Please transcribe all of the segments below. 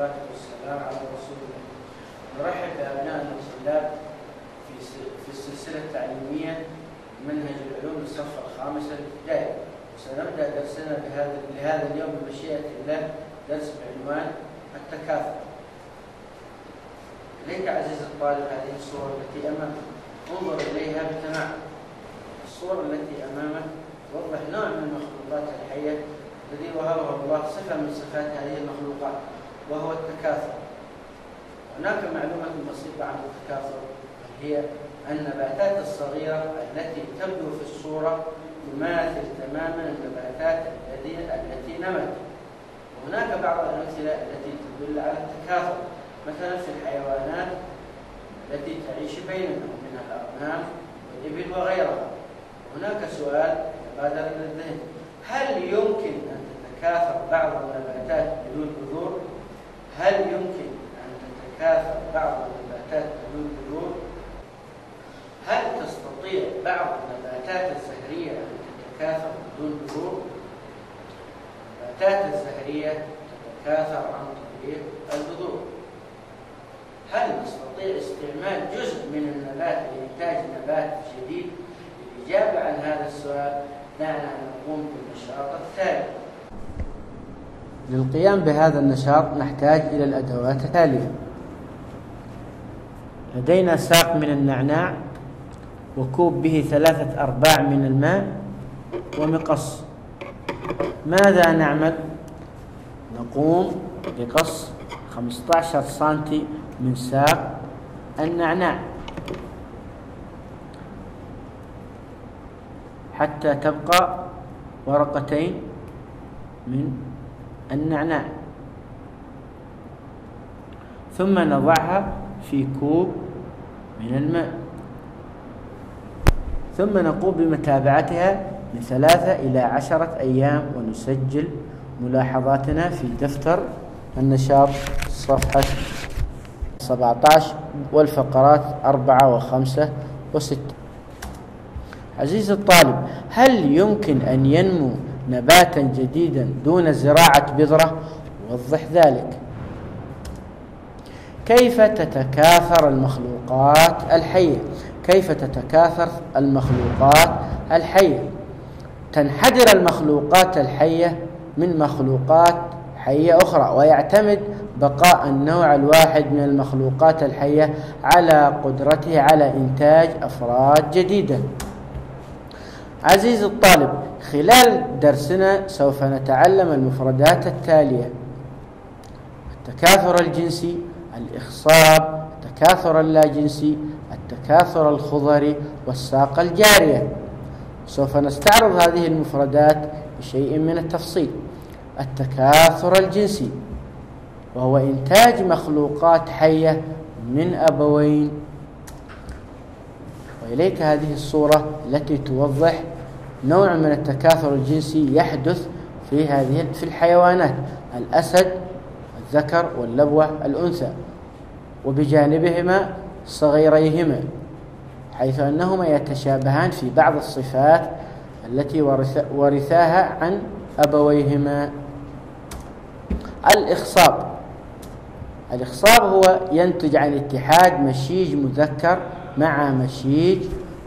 والصلاة والسلام على رسول الله. نرحب بأبنائنا الطلاب في في السلسلة التعليمية منهج العلوم الصف الخامس الابتدائي. سنبدأ درسنا بهذا لهذا اليوم بمشيئة الله درس بعنوان التكاثر. إليك عزيزي الطالب هذه الصورة التي أمامك انظر إليها بتمعن. الصورة التي أمامك توضح نوع من المخلوقات الحية الذي وهبه الله صفة من صفات هذه المخلوقات وهو التكاثر. هناك معلومة بسيطة عن التكاثر هي النباتات الصغيرة التي تبدو في الصورة تماثل تماما النباتات التي التي نمت. وهناك بعض الأمثلة التي تدل على التكاثر. مثلا في الحيوانات التي تعيش بيننا من الأغنام والإبل وغيرها. هناك سؤال يتبادر إلى الذهن. هل يمكن أن تتكاثر بعض النباتات بدون بذور؟ هل يمكن أن تتكاثر بعض النباتات بدون بذور؟ هل تستطيع بعض النباتات الزهرية أن تتكاثر بدون بذور؟ النباتات الزهرية تتكاثر عن طريق البذور. هل نستطيع استعمال جزء من النبات لإنتاج نبات جديد؟ للإجابة عن هذا السؤال دعنا نقوم بالنشاط التالي للقيام بهذا النشاط نحتاج إلى الأدوات التالية. لدينا ساق من النعناع وكوب به ثلاثة أرباع من الماء ومقص. ماذا نعمل؟ نقوم بقص 15 سنتي من ساق النعناع. حتى تبقى ورقتين من النعناع. ثم نضعها في كوب من الماء. ثم نقوم بمتابعتها من ثلاثة إلى عشرة أيام ونسجل ملاحظاتنا في دفتر النشاط صفحة 17 والفقرات أربعة وخمسة وستة. عزيزي الطالب هل يمكن أن ينمو نباتا جديدا دون زراعة بذرة وضح ذلك. كيف تتكاثر المخلوقات الحية؟ كيف تتكاثر المخلوقات الحية؟ تنحدر المخلوقات الحية من مخلوقات حية أخرى ويعتمد بقاء النوع الواحد من المخلوقات الحية على قدرته على إنتاج أفراد جديدة. عزيزي الطالب خلال درسنا سوف نتعلم المفردات التالية. التكاثر الجنسي الإخصاب التكاثر اللاجنسي التكاثر الخضري والساقة الجارية. سوف نستعرض هذه المفردات بشيء من التفصيل. التكاثر الجنسي وهو إنتاج مخلوقات حية من أبوين. وإليك هذه الصورة التي توضح نوع من التكاثر الجنسي يحدث في هذه في الحيوانات الأسد الذكر واللبوة الأنثى وبجانبهما صغيريهما حيث أنهما يتشابهان في بعض الصفات التي ورثاها عن أبويهما. الإخصاب الإخصاب هو ينتج عن اتحاد مشيج مذكر مع مشيج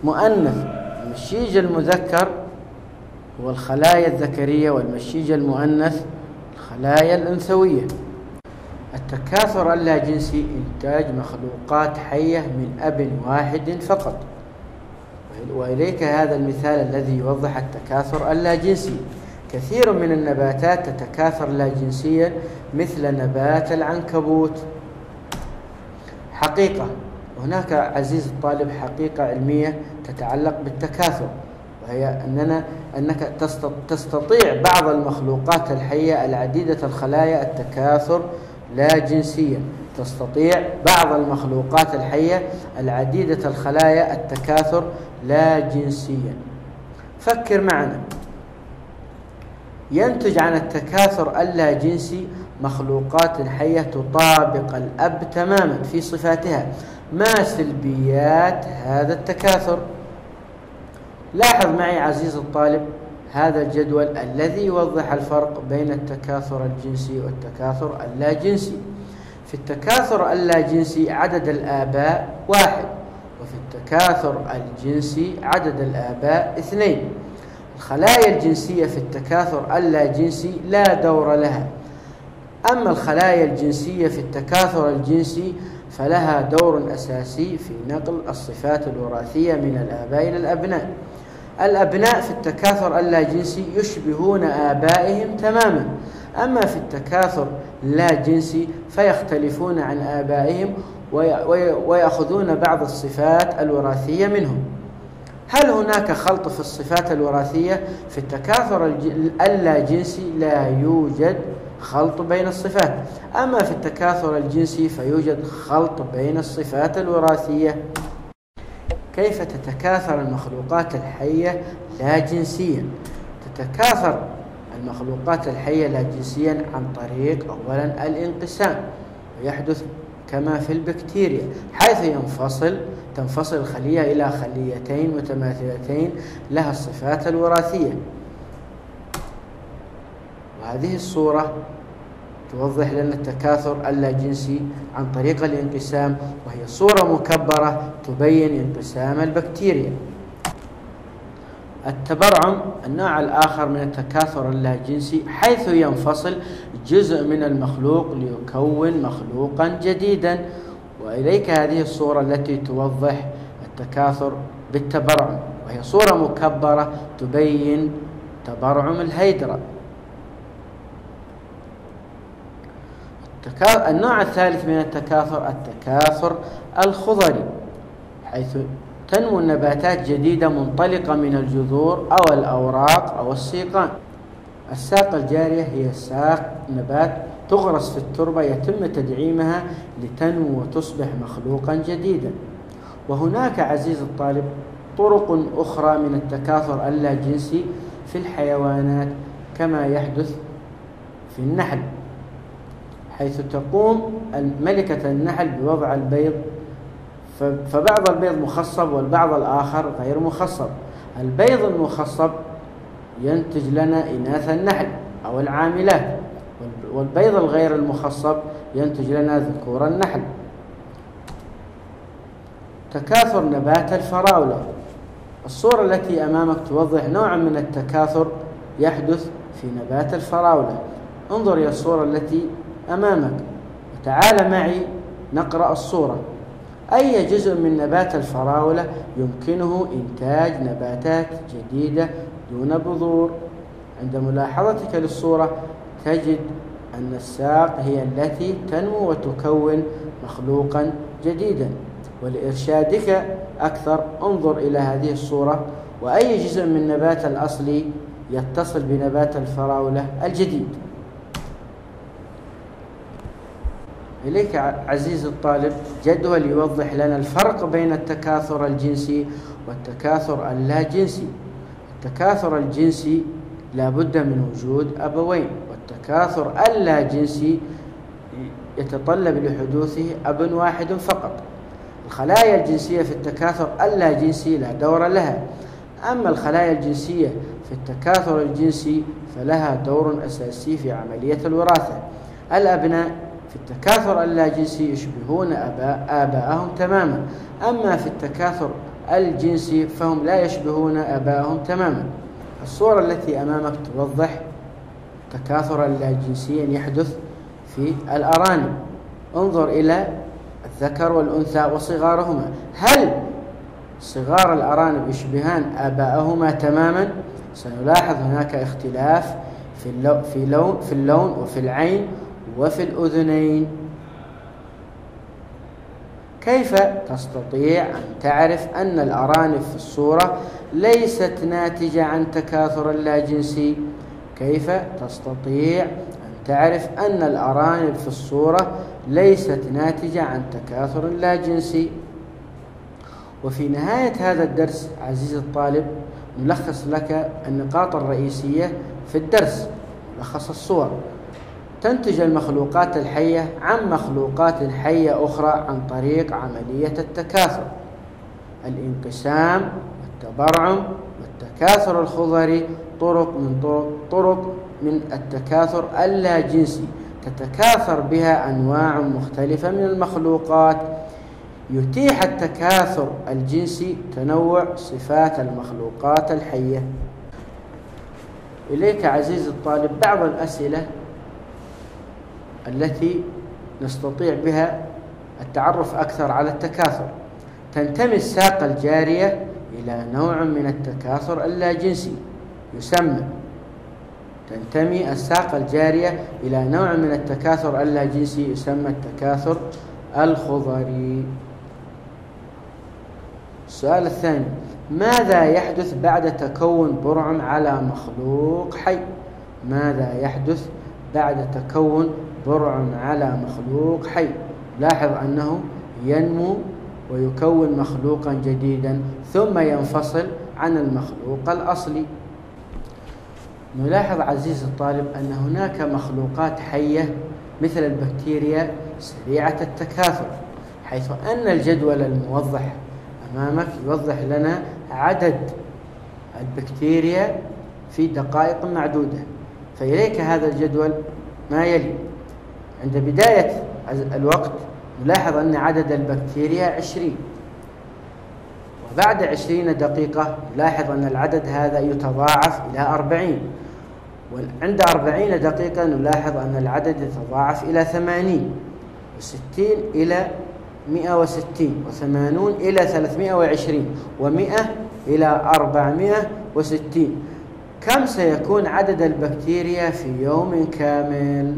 مؤنث. المشيج المذكر هو الخلايا الذكرية والمشيج المؤنث الخلايا الأنثوية. التكاثر اللاجنسي إنتاج مخلوقات حية من أب واحد فقط. وإليك هذا المثال الذي يوضح التكاثر اللاجنسي. كثير من النباتات تتكاثر لاجنسيا مثل نبات العنكبوت. حقيقة هناك عزيز الطالب حقيقة علمية تتعلق بالتكاثر. وهي أننا أنك تستطيع بعض المخلوقات الحية العديدة الخلايا التكاثر لا جنسيا تستطيع بعض المخلوقات الحية العديدة الخلايا التكاثر لا جنسيا فكر معنا. ينتج عن التكاثر اللاجنسي مخلوقات حية تطابق الأب تماما في صفاتها. ما سلبيات هذا التكاثر؟ لاحظ معي عزيز الطالب هذا الجدول الذي يوضح الفرق بين التكاثر الجنسي والتكاثر اللاجنسي. في التكاثر اللاجنسي عدد الآباء واحد وفي التكاثر الجنسي عدد الآباء اثنين. الخلايا الجنسية في التكاثر اللاجنسي لا دور لها. أما الخلايا الجنسية في التكاثر الجنسي فلها دور أساسي في نقل الصفات الوراثية من الآباء إلى الأبناء. الأبناء في التكاثر اللاجنسي يشبهون آبائهم تماما. أما في التكاثر لا جنسي فيختلفون عن آبائهم ويأخذون بعض الصفات الوراثية منهم. هل هناك خلط في الصفات الوراثية؟ في التكاثر اللاجنسي لا يوجد خلط بين الصفات. أما في التكاثر الجنسي فيوجد خلط بين الصفات الوراثية. كيف تتكاثر المخلوقات الحية لا جنسيا؟ تتكاثر المخلوقات الحية لا جنسيا عن طريق أولا الانقسام ويحدث كما في البكتيريا حيث ينفصل تنفصل الخلية إلى خليتين متماثلتين لها الصفات الوراثية. وهذه الصورة توضح لنا التكاثر اللاجنسي عن طريق الانقسام وهي صورة مكبرة تبين انقسام البكتيريا. التبرعم النوع الآخر من التكاثر اللاجنسي حيث ينفصل جزء من المخلوق ليكون مخلوقا جديدا. وإليك هذه الصورة التي توضح التكاثر بالتبرعم وهي صورة مكبرة تبين تبرعم النوع الثالث من التكاثر التكاثر الخضري حيث تنمو النباتات جديدة منطلقة من الجذور أو الأوراق أو السيقان. الساق الجارية هي ساق نبات تغرس في التربة يتم تدعيمها لتنمو وتصبح مخلوقا جديدا. وهناك عزيز الطالب طرق أخرى من التكاثر اللاجنسي في الحيوانات كما يحدث في النحل. حيث تقوم ملكة النحل بوضع البيض فبعض البيض مخصب والبعض الآخر غير مخصب. البيض المخصب ينتج لنا إناث النحل أو العاملات والبيض الغير المخصب ينتج لنا ذكور النحل. تكاثر نبات الفراولة. الصورة التي أمامك توضح نوعا من التكاثر يحدث في نبات الفراولة. انظر إلى الصورة التي أمامك. وتعال معي نقرأ الصورة أي جزء من نبات الفراولة يمكنه إنتاج نباتات جديدة دون بذور؟ عند ملاحظتك للصورة تجد أن الساق هي التي تنمو وتكون مخلوقا جديدا. ولإرشادك أكثر انظر إلى هذه الصورة وأي جزء من النبات الأصلي يتصل بنبات الفراولة الجديد. إليك عزيز الطالب جدول يوضح لنا الفرق بين التكاثر الجنسي والتكاثر اللاجنسي. التكاثر الجنسي لا بد من وجود أبوين والتكاثر اللاجنسي يتطلب لحدوثه أب واحد فقط. الخلايا الجنسية في التكاثر اللاجنسي لا دور لها. أما الخلايا الجنسية في التكاثر الجنسي فلها دور أساسي في عملية الوراثة. الأبناء في التكاثر اللاجنسي يشبهون آباءهم تماما. أما في التكاثر الجنسي فهم لا يشبهون آباءهم تماما. الصورة التي أمامك توضح تكاثرا لاجنسيا يحدث في الأرانب. انظر إلى الذكر والأنثى وصغارهما. هل صغار الأرانب يشبهان آباءهما تماما؟ سنلاحظ هناك اختلاف في اللون في لون في اللون وفي العين وفي الأذنين. كيف تستطيع أن تعرف أن الأرانب في الصورة ليست ناتجة عن تكاثر لاجنسي كيف تستطيع أن تعرف أن الأرانب في الصورة ليست ناتجة عن تكاثر لاجنسي وفي نهاية هذا الدرس عزيزي الطالب نلخص لك النقاط الرئيسية في الدرس نلخص الصور. تنتج المخلوقات الحية عن مخلوقات حية أخرى عن طريق عملية التكاثر. الانقسام والتبرعم والتكاثر الخضري طرق من طرق, طرق من التكاثر اللا جنسي تتكاثر بها أنواع مختلفة من المخلوقات. يتيح التكاثر الجنسي تنوع صفات المخلوقات الحية. إليك عزيزي الطالب بعض الأسئلة. التي نستطيع بها التعرف أكثر على التكاثر. تنتمي الساقة الجارية إلى نوع من التكاثر اللاجنسي يسمى. تنتمي الساقة الجارية إلى نوع من التكاثر اللاجنسي يسمى التكاثر الخضري. السؤال الثاني ماذا يحدث بعد تكون برعم على مخلوق حي؟ ماذا يحدث بعد تكون برعم على مخلوق حي. لاحظ أنه ينمو ويكون مخلوقا جديدا ثم ينفصل عن المخلوق الأصلي. نلاحظ عزيز الطالب أن هناك مخلوقات حية مثل البكتيريا سريعة التكاثر حيث أن الجدول الموضح أمامك يوضح لنا عدد البكتيريا في دقائق معدودة فإليك هذا الجدول ما يلي. عند بداية الوقت نلاحظ أن عدد البكتيريا عشرين. وبعد عشرين دقيقة نلاحظ أن العدد هذا يتضاعف إلى أربعين. وعند أربعين دقيقة نلاحظ أن العدد يتضاعف إلى ثمانين. وستين إلى مئة وستين. وثمانون إلى ثلاثمائة وعشرين. ومئة إلى أربعمائة وستين. كم سيكون عدد البكتيريا في يوم كامل؟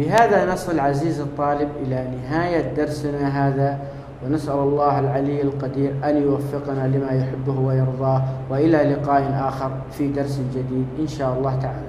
بهذا نصل عزيز الطالب إلى نهاية درسنا هذا ونسأل الله العلي القدير أن يوفقنا لما يحبه ويرضاه وإلى لقاء آخر في درس جديد إن شاء الله تعالى.